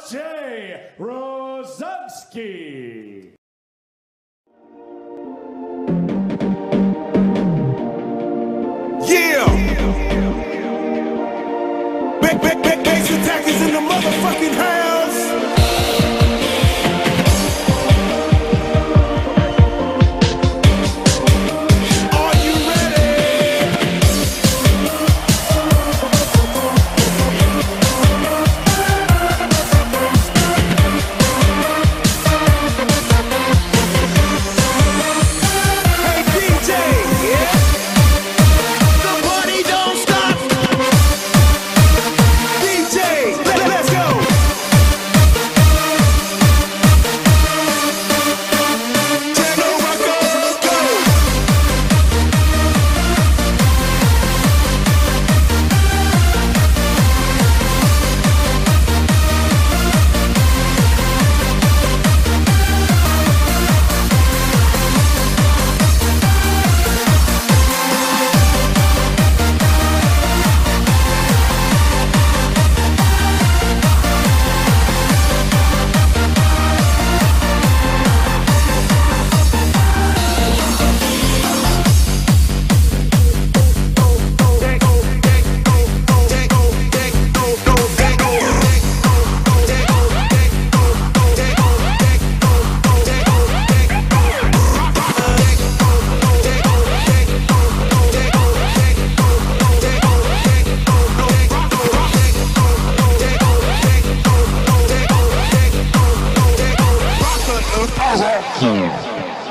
J. Rozumski.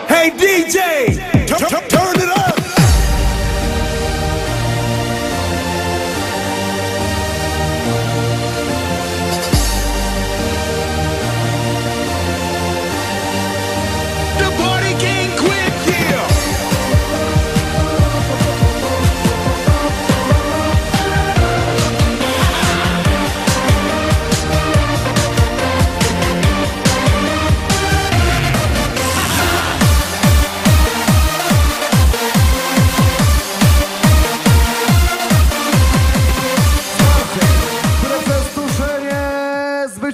Hey DJ!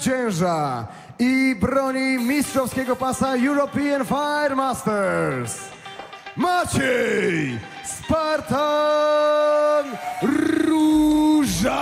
zwycięża i broni mistrzowskiego pasa European Fire Masters Maciej Spartan Różański.